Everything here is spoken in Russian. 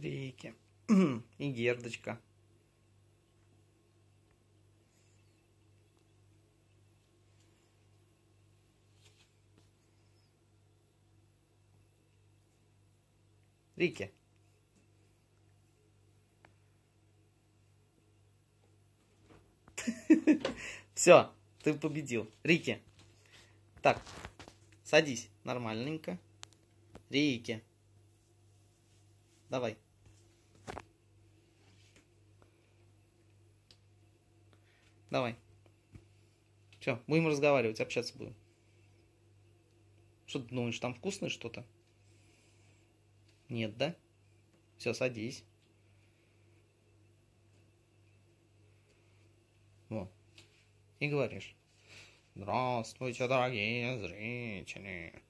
Рики. И Гердочка. Рики. Все, ты победил. Рики. Так, садись нормальненько. Рики. Давай. Давай. Все, будем разговаривать, общаться будем. Что ты думаешь, там вкусное что-то? Нет, да? Все, садись. Вот. И говоришь. Здравствуйте, дорогие зрители.